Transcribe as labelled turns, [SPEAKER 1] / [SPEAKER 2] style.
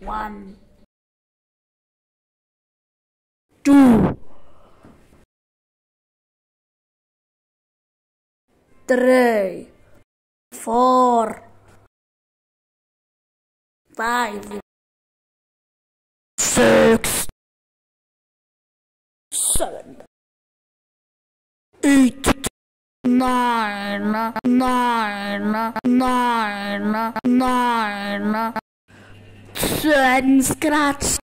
[SPEAKER 1] One, two, three, four, five, six, seven, eight, nine, nine, nine, nine, ten. Scratch.